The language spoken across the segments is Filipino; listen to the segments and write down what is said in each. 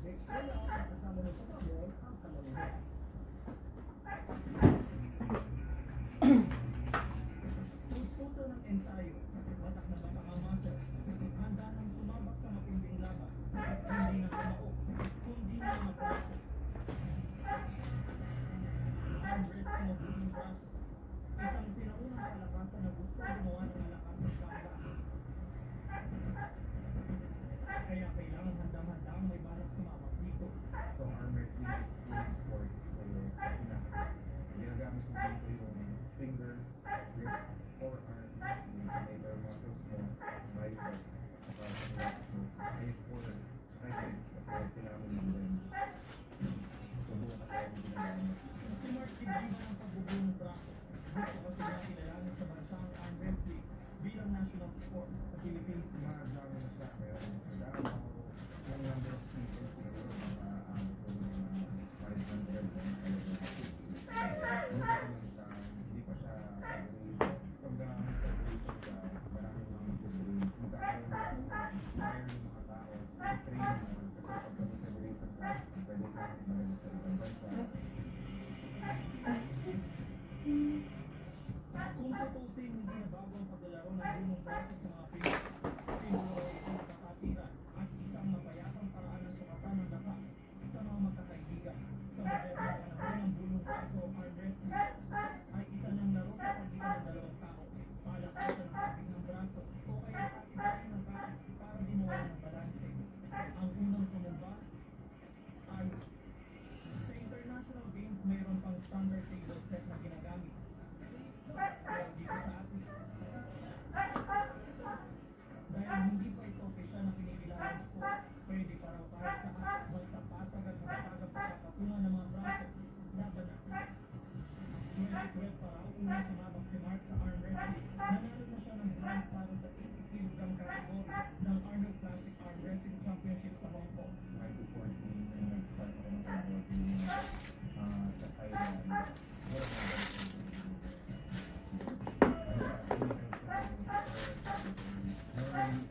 Make sure ang kasama mo sa bubble ang kalaluhan. National sport. Sa Philippines, marami na siya. Pero nag-aaral ako yung number of people siguro mga um, kung mga 500 and hindi pa siya pag ang federation ka, marami mga federation. Magkakaroon na hiring mga tao, train mo. Kasi pag kami federation ka, pwede ka magaling sa ibang bansa. Tutusin, hindi na bago ang paglalaro ng braso sa mga Pinoy. Simbolo ang pagkakatiran at isang mapayapang paraan ng ng sa mga. Sa modernong ng bunong braso o arm wrestling ay isa ng laro sa pagitan ng dalawang tao. Palakasan ng ng o kaya ibahin ng kapig para di mawala ng balanse. Ang unang tumumba ay sa international games mayroon pang standard table set na ginagamit. Dahil hindi pa ito na kinikilalang sport, pwede pa raw kahit saan, basta patag at matagap sa katungan ng mga braso, laban na. 2012 pa raw, una sumabak si sa arm wrestling. Nanalo na para sa 80 kg category ng Arnold Classic Championship sa Hong Kong. 2014, nung nag-start ako ng working sa Thailand. Na Sa gym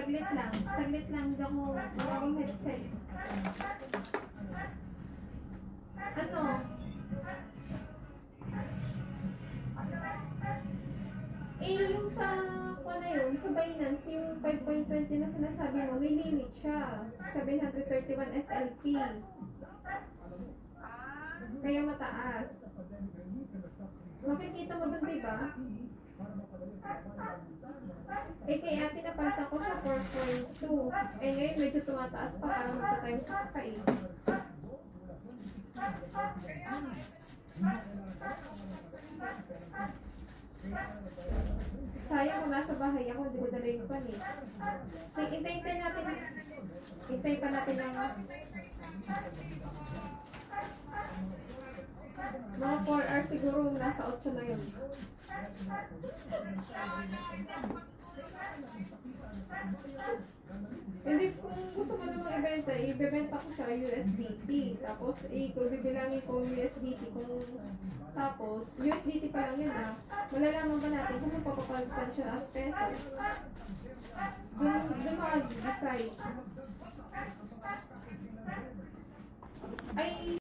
Saglit lang. Saglit lang daw ko bagong headset. Ano? Eh, yung sa ko ano na yun, sa Binance, yung 5.20 na sinasabi mo, may limit siya. Sa 731 SLP. Kaya mataas. Makikita mo dun, di ba? Eh, kay ate napalitan ko siya 4.2. Eh, ngayon medyo tumataas pa para magta-times 6 pa eh. Sayang kung nasa bahay ako, hindi ko dala yung pan eh. Say, intay-intay natin. Intay pa natin yung mga 4 hours siguro nasa 8 na yun. Hindi, kung gusto mo namang ibenta, ibebenta ko siya USDT. Tapos, eh, bibilangin ko USDT, kung tapos, USDT pa lang yun ah. Malalaman ba natin kung mapapapalitan siya as pesos? Dun, dun makag-decide. Ay,